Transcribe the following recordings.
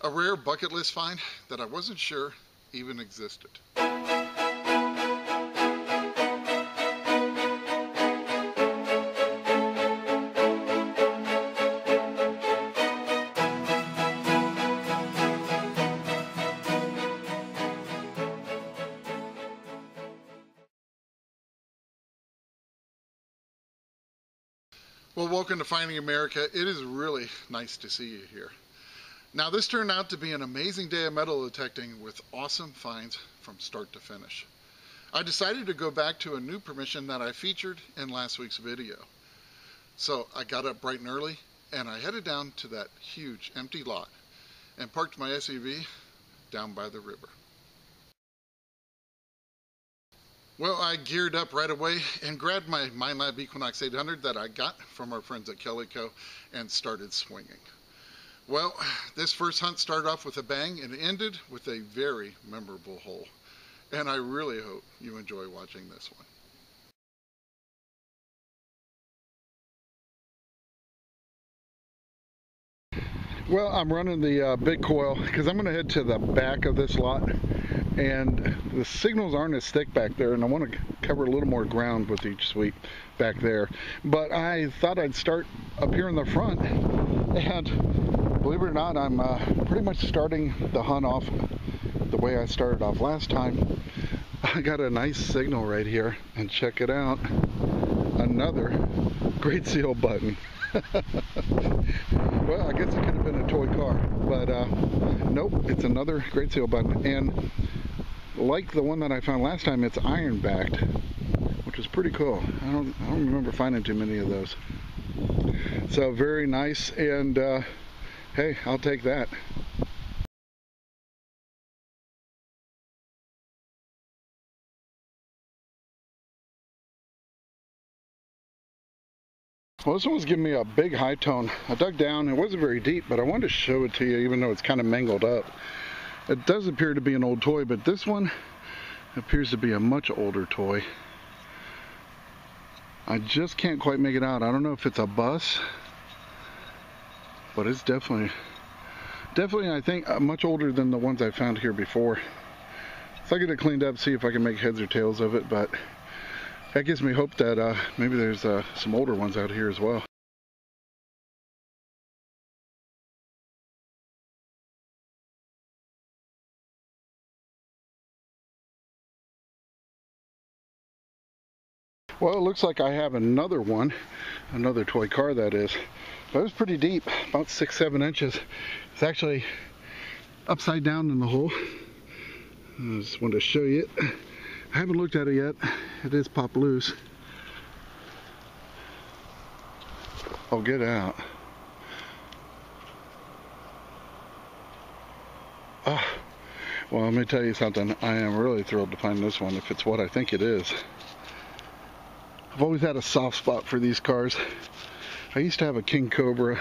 A rare bucket list find that I wasn't sure even existed. Well, welcome to Finding America. It is really nice to see you here. Now, this turned out to be an amazing day of metal detecting with awesome finds from start to finish. I decided to go back to a new permission that I featured in last week's video. So I got up bright and early and I headed down to that huge empty lot and parked my SUV down by the river. Well, I geared up right away and grabbed my Minelab Equinox 800 that I got from our friends at Kellyco and started swinging. Well, this first hunt started off with a bang and ended with a very memorable hole. And I really hope you enjoy watching this one. Well, I'm running the uh, big coil because I'm going to head to the back of this lot and the signals aren't as thick back there and I want to cover a little more ground with each sweep back there but I thought I'd start up here in the front and believe it or not I'm uh, pretty much starting the hunt off the way I started off last time I got a nice signal right here and check it out another great seal button well I guess it could have been a toy car but uh, nope it's another great seal button and like the one that I found last time, it's iron backed, which is pretty cool. I don't, I don't remember finding too many of those. So very nice, and uh, hey, I'll take that. Well, this one was giving me a big high tone. I dug down, it wasn't very deep, but I wanted to show it to you even though it's kind of mangled up. It does appear to be an old toy, but this one appears to be a much older toy. I just can't quite make it out. I don't know if it's a bus, but it's definitely, definitely I think uh, much older than the ones I found here before. So I get it cleaned up, see if I can make heads or tails of it, but that gives me hope that uh, maybe there's uh, some older ones out here as well. Well, it looks like I have another one, another toy car that is. It was pretty deep, about six, seven inches. It's actually upside down in the hole. I just wanted to show you it. I haven't looked at it yet. It is popped loose. I'll get out. Ah, well, let me tell you something. I am really thrilled to find this one if it's what I think it is. I've always had a soft spot for these cars. I used to have a King Cobra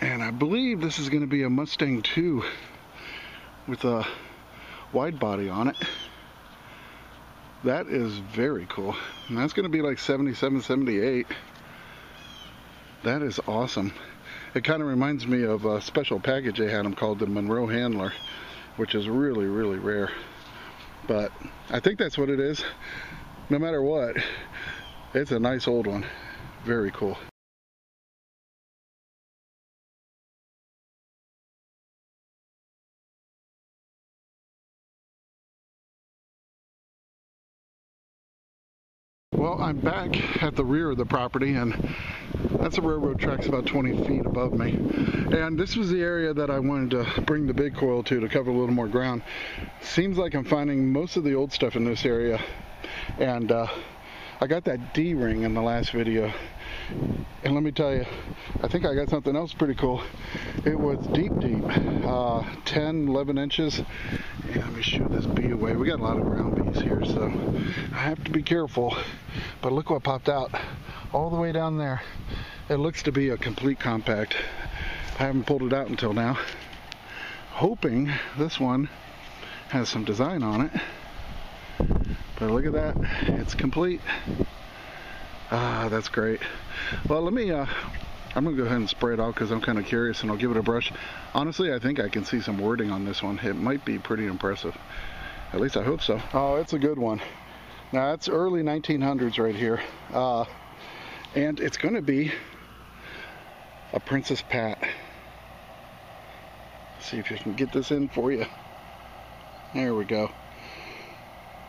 and I believe this is going to be a Mustang 2 with a wide body on it. That is very cool. And that's going to be like 77, 78. That is awesome. It kind of reminds me of a special package they had them called the Monroe Handler, which is really, really rare. But I think that's what it is no matter what, it's a nice old one. Very cool. Well, I'm back at the rear of the property and that's the railroad tracks about 20 feet above me. And this was the area that I wanted to bring the big coil to to cover a little more ground. Seems like I'm finding most of the old stuff in this area and uh, I got that D-ring in the last video. And let me tell you I think I got something else pretty cool. It was deep deep uh, 10 11 inches. And let me shoot this bee away. We got a lot of ground bees here so I have to be careful. But look what popped out. All the way down there it looks to be a complete compact. I haven't pulled it out until now. Hoping this one has some design on it but look at that, it's complete. Ah, that's great. Well, let me uh, I'm gonna go ahead and spray it out because I'm kind of curious and I'll give it a brush. Honestly, I think I can see some wording on this one. It might be pretty impressive. At least I hope so. Oh, it's a good one. Now it's early 1900s right here. Uh, and it's gonna be a Princess Pat. See if you can get this in for you. There we go.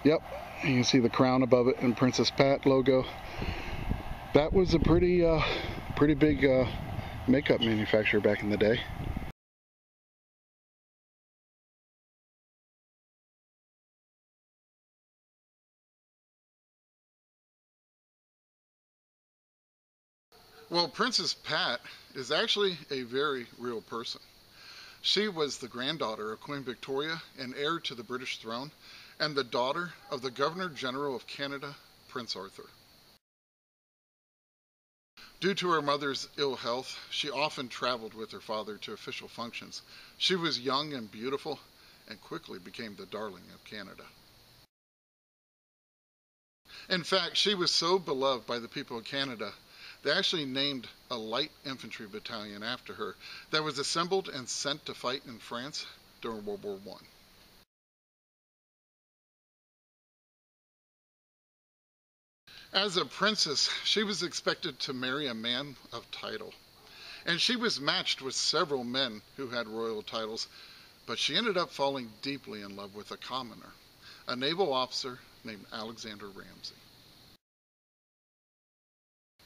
Yep, you can see the crown above it and Princess Pat logo. That was a pretty, uh, pretty big uh, makeup manufacturer back in the day. Well, Princess Pat is actually a very real person. She was the granddaughter of Queen Victoria and heir to the British throne, and the daughter of the Governor General of Canada, Prince Arthur. Due to her mother's ill health, she often traveled with her father to official functions. She was young and beautiful and quickly became the darling of Canada. In fact, she was so beloved by the people of Canada they actually named a light infantry battalion after her that was assembled and sent to fight in France during World War I. As a princess, she was expected to marry a man of title. And she was matched with several men who had royal titles, but she ended up falling deeply in love with a commoner, a naval officer named Alexander Ramsay.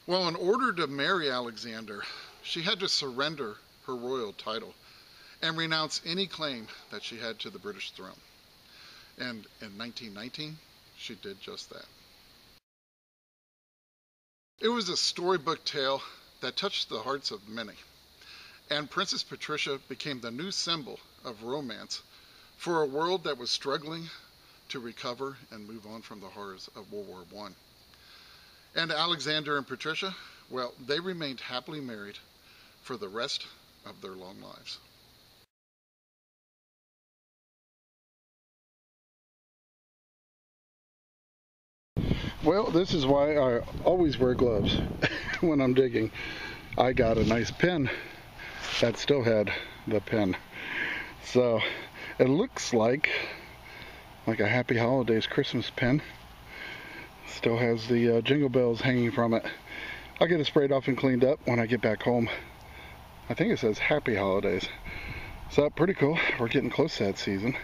Well, in order to marry Alexander, she had to surrender her royal title and renounce any claim that she had to the British throne. And in 1919, she did just that. It was a storybook tale that touched the hearts of many, and Princess Patricia became the new symbol of romance for a world that was struggling to recover and move on from the horrors of World War I. And Alexander and Patricia, well, they remained happily married for the rest of their long lives. Well, this is why I always wear gloves when I'm digging. I got a nice pin that still had the pin. So it looks like like a Happy Holidays Christmas pin. Still has the uh, jingle bells hanging from it. I'll get it sprayed off and cleaned up when I get back home. I think it says Happy Holidays. So pretty cool. We're getting close to that season.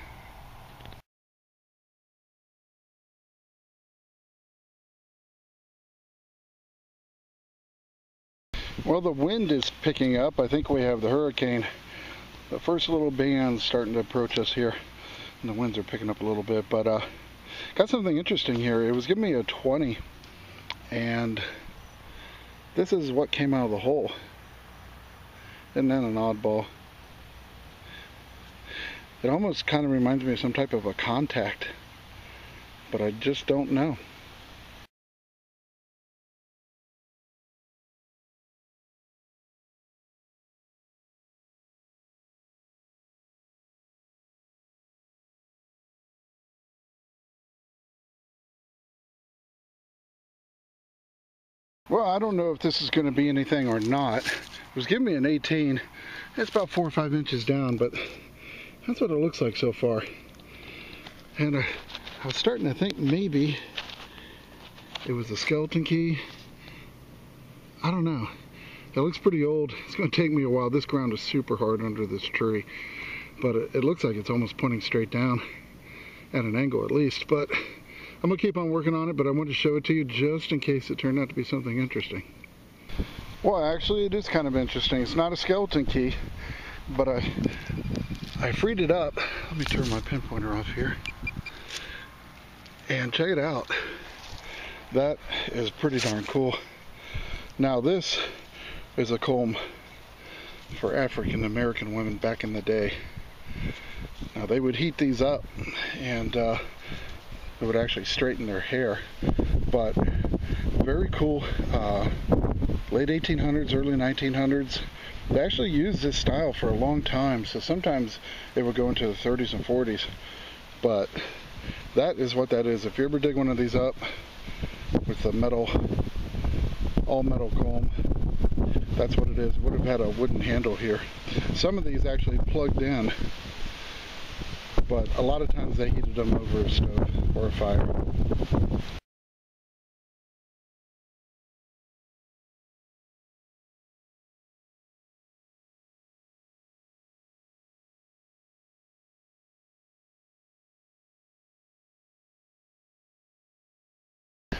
Well, the wind is picking up. I think we have the hurricane. The first little band starting to approach us here. And the winds are picking up a little bit, but uh, Got something interesting here. It was giving me a 20 and this is what came out of the hole. Isn't that an oddball? It almost kind of reminds me of some type of a contact, but I just don't know. Well, I don't know if this is going to be anything or not. It was giving me an 18. It's about four or five inches down, but that's what it looks like so far. And uh, I was starting to think maybe it was a skeleton key. I don't know. It looks pretty old. It's going to take me a while. This ground is super hard under this tree, but it, it looks like it's almost pointing straight down at an angle at least. But I'm gonna keep on working on it, but I wanted to show it to you just in case it turned out to be something interesting. Well, actually, it is kind of interesting. It's not a skeleton key, but I I freed it up. Let me turn my pinpointer off here. And check it out. That is pretty darn cool. Now this is a comb for African American women back in the day. Now they would heat these up and uh, it would actually straighten their hair. But very cool. Uh, late 1800s, early 1900s. They actually used this style for a long time. So sometimes it would go into the 30s and 40s. But that is what that is. If you ever dig one of these up with the metal, all metal comb, That's what it is. Would have had a wooden handle here. Some of these actually plugged in, but a lot of times they heated them over a stove or a fire.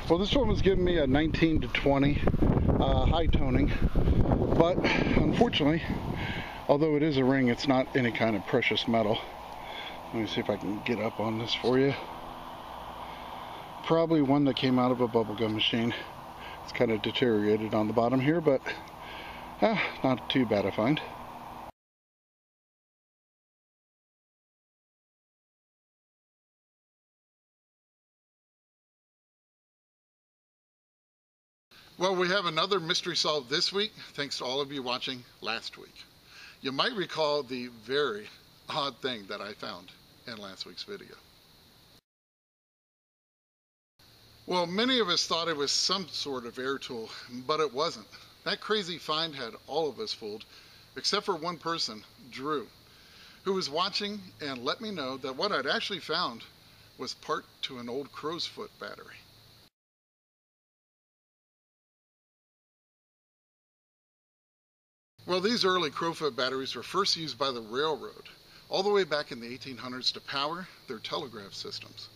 Well, this one was giving me a 19 to 20 uh, high toning, but unfortunately, although it is a ring, it's not any kind of precious metal. Let me see if I can get up on this for you. Probably one that came out of a bubblegum machine. It's kind of deteriorated on the bottom here, but eh, not too bad I find. Well, we have another mystery solved this week, thanks to all of you watching last week. You might recall the very odd thing that I found in last week's video. Well, many of us thought it was some sort of air tool, but it wasn't. That crazy find had all of us fooled, except for one person, Drew, who was watching and let me know that what I'd actually found was part to an old crow's foot battery. Well, these early Crowfoot batteries were first used by the railroad all the way back in the 1800s to power their telegraph systems.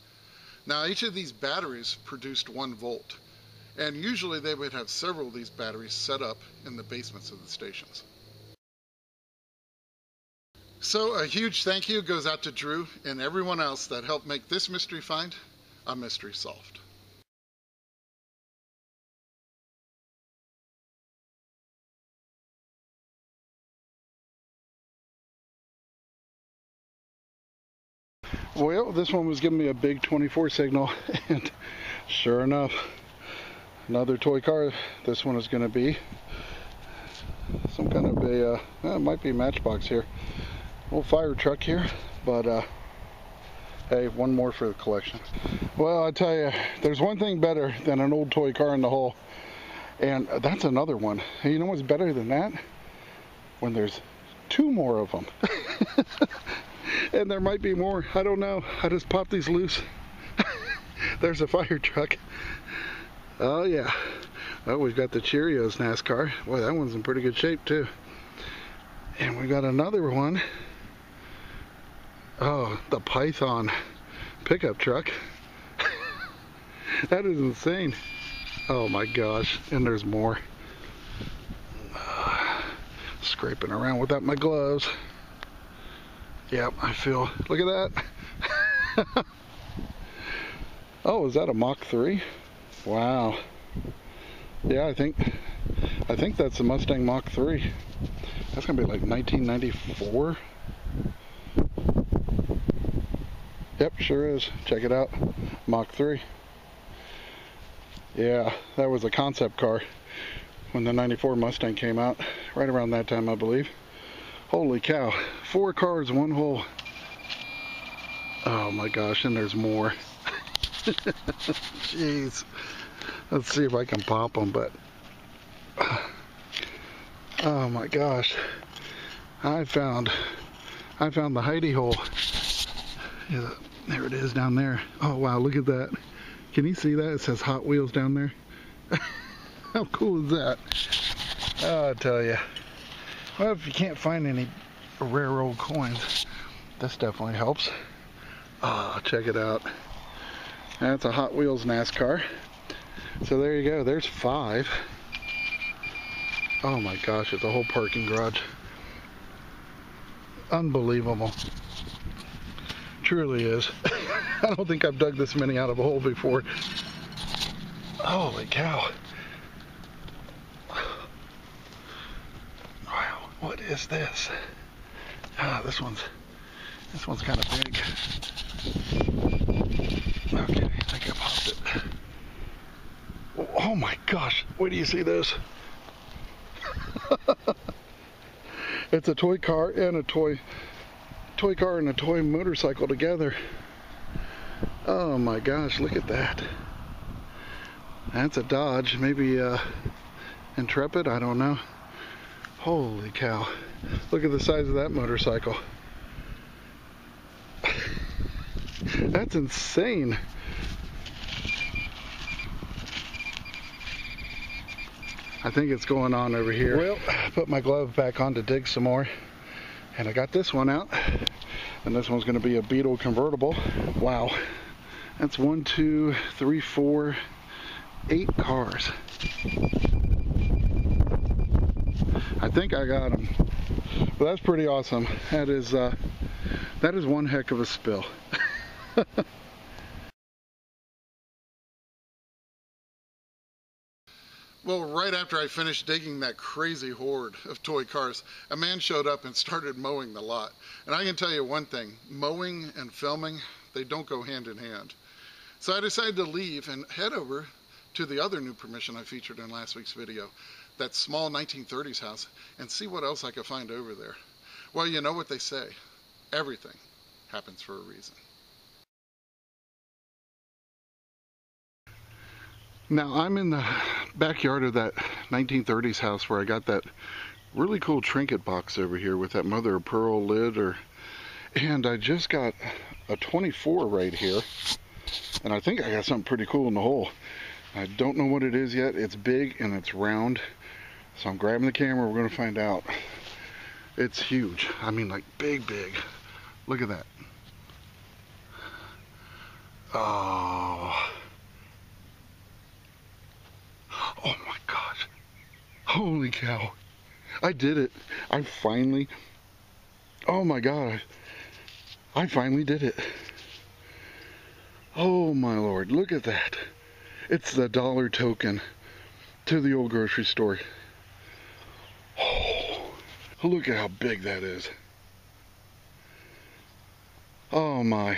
Now, each of these batteries produced one volt, and usually they would have several of these batteries set up in the basements of the stations. So a huge thank you goes out to Drew and everyone else that helped make this mystery find a mystery solved. Well, this one was giving me a big 24 signal, and sure enough, another toy car. This one is going to be some kind of a, uh, eh, it might be a matchbox here. Little fire truck here, but uh, hey, one more for the collection. Well, I tell you, there's one thing better than an old toy car in the hole, and that's another one. you know what's better than that? When there's two more of them. and there might be more. I don't know. I just popped these loose. There's a fire truck. Oh yeah. Oh, we've got the Cheerios NASCAR. Boy, that one's in pretty good shape too. And we got another one. Oh, the Python pickup truck. that is insane. Oh my gosh. And there's more. Uh, scraping around without my gloves. Yep, I feel. Look at that. oh, is that a Mach 3? Wow. Yeah, I think I think that's a Mustang Mach 3. That's gonna be like 1994. Yep, sure is. Check it out. Mach 3. Yeah, that was a concept car when the 94 Mustang came out. Right around that time, I believe. Holy cow. Four cars, one hole. Oh my gosh, and there's more. Jeez. Let's see if I can pop them, but... Oh my gosh. I found... I found the hidey hole. Yeah, there it is down there. Oh wow, look at that. Can you see that? It says Hot Wheels down there. How cool is that? Oh, I tell you. Well, if you can't find any rare old coins, this definitely helps. Oh, check it out. That's a Hot Wheels NASCAR. So there you go. There's five. Oh my gosh, it's a whole parking garage. Unbelievable. Truly is. I don't think I've dug this many out of a hole before. Holy cow. What is this? Ah, this one's this one's kind of big. Okay, I think I popped it. Oh my gosh, where do you see this? it's a toy car and a toy toy car and a toy motorcycle together. Oh my gosh, look at that. That's a Dodge, maybe uh, Intrepid, I don't know. Holy cow. Look at the size of that motorcycle. That's insane. I think it's going on over here. Well, I put my glove back on to dig some more. And I got this one out. And this one's gonna be a Beetle convertible. Wow. That's one, two, three, four, eight cars. I think I got them. But that's pretty awesome. That is, uh, that is one heck of a spill. Well, right after I finished digging that crazy horde of toy cars, a man showed up and started mowing the lot. And I can tell you one thing, mowing and filming, they don't go hand in hand. So I decided to leave and head over to the other new permission I featured in last week's video, that small 1930s house, and see what else I could find over there. Well, you know what they say, everything happens for a reason. Now I'm in the backyard of that 1930s house where I got that really cool trinket box over here with that mother of pearl lid or and I just got a 24 right here and I think I got something pretty cool in the hole. I don't know what it is yet. It's big and it's round. So I'm grabbing the camera. We're to find out. It's huge. I mean like big, big. Look at that. Oh. Oh my gosh. Holy cow. I did it. I finally, oh my God. I finally did it. Oh my Lord, look at that. It's the dollar token to the old grocery store. Look at how big that is. Oh my.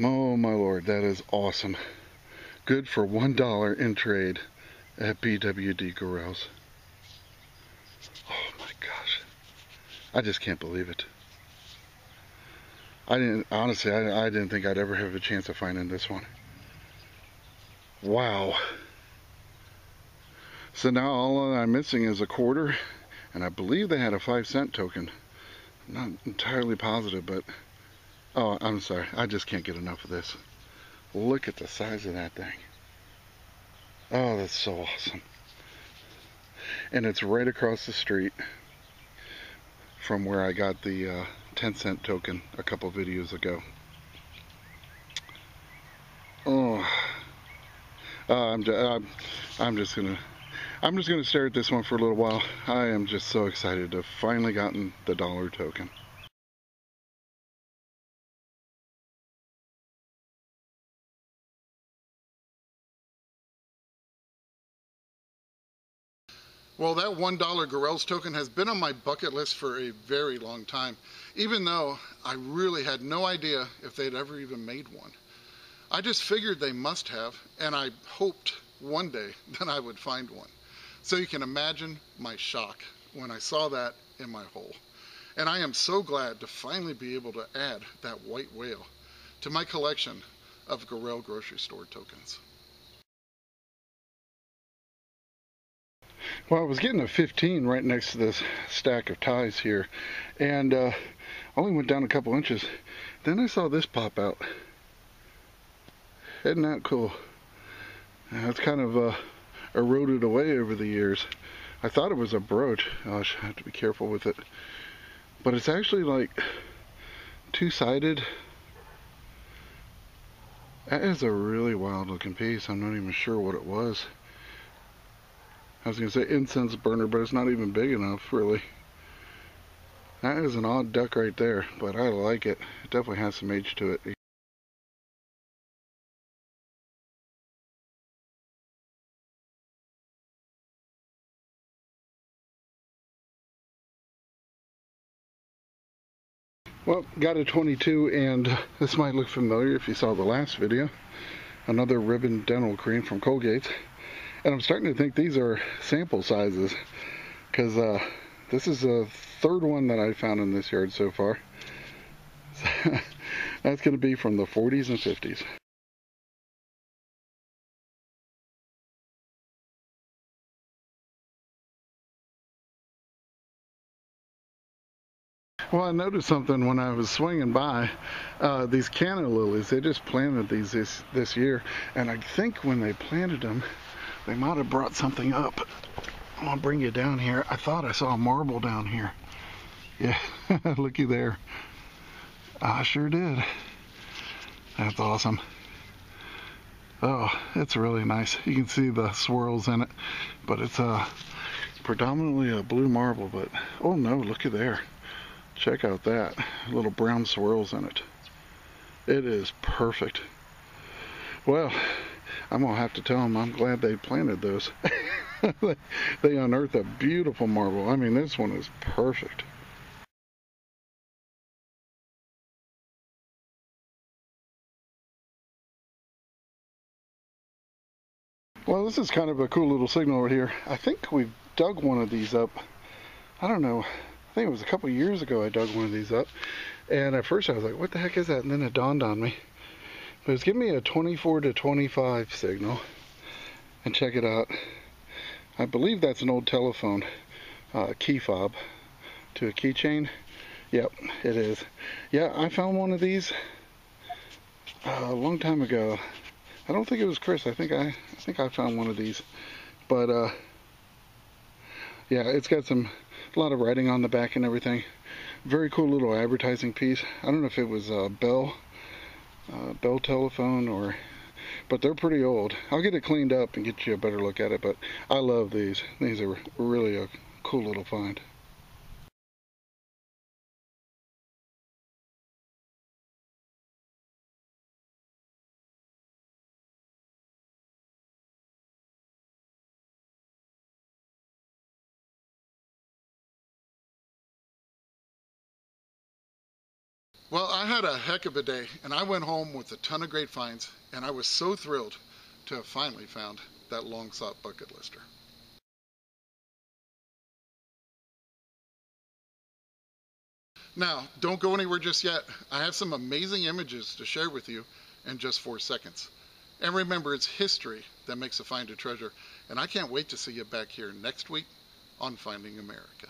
Oh my Lord, that is awesome good for one dollar in trade at BWD Gorels. Oh my gosh. I just can't believe it. I didn't, honestly, I, I didn't think I'd ever have a chance of finding this one. Wow. So now all I'm missing is a quarter, and I believe they had a five cent token. Not entirely positive, but, oh, I'm sorry. I just can't get enough of this. Look at the size of that thing. Oh, that's so awesome. And it's right across the street from where I got the uh, 10 cent token a couple videos ago. Oh, uh, I'm, I'm, I'm just gonna I'm just gonna stare at this one for a little while. I am just so excited to finally gotten the dollar token. Well, that $1 Gorels token has been on my bucket list for a very long time, even though I really had no idea if they'd ever even made one. I just figured they must have, and I hoped one day that I would find one. So you can imagine my shock when I saw that in my hole. And I am so glad to finally be able to add that white whale to my collection of Gorel grocery store tokens. Well, I was getting a 15 right next to this stack of ties here, and uh, only went down a couple inches. Then I saw this pop out. Isn't that cool? That's kind of uh, eroded away over the years. I thought it was a brooch. Oh, Gosh, I have to be careful with it. But it's actually like two-sided. That is a really wild looking piece. I'm not even sure what it was. I was going to say incense burner, but it's not even big enough, really. That is an odd duck right there, but I like it. It definitely has some age to it. Well, got a 22 and this might look familiar if you saw the last video. Another ribbon dental cream from Colgate. And I'm starting to think these are sample sizes because uh, this is the third one that I found in this yard so far. That's going to be from the 40s and 50s. Well, I noticed something when I was swinging by. Uh, these canna lilies, they just planted these this, this year. And I think when they planted them, they might have brought something up. I'm going to bring you down here. I thought I saw a marble down here. Yeah, looky there. I sure did. That's awesome. Oh, it's really nice. You can see the swirls in it, but it's uh, predominantly a blue marble, but oh no, looky there. Check out that. Little brown swirls in it. It is perfect. Well, I'm going to have to tell them I'm glad they planted those. they unearthed a beautiful marble. I mean, this one is perfect. Well, this is kind of a cool little signal over here. I think we've dug one of these up. I don't know. I think it was a couple years ago I dug one of these up. And at first I was like, what the heck is that? And then it dawned on me. But it's giving me a 24 to 25 signal. And check it out. I believe that's an old telephone uh, key fob to a keychain. Yep, it is. Yeah, I found one of these uh, a long time ago. I don't think it was Chris. I think I, I think I found one of these. But uh, yeah, it's got some a lot of writing on the back and everything. Very cool little advertising piece. I don't know if it was a Bell, uh, Bell telephone or, but they're pretty old. I'll get it cleaned up and get you a better look at it. But I love these. These are really a cool little find. Well, I had a heck of a day, and I went home with a ton of great finds, and I was so thrilled to have finally found that long sought bucket lister. Now, don't go anywhere just yet. I have some amazing images to share with you in just four seconds. And remember, it's history that makes a find a treasure. And I can't wait to see you back here next week on Finding America.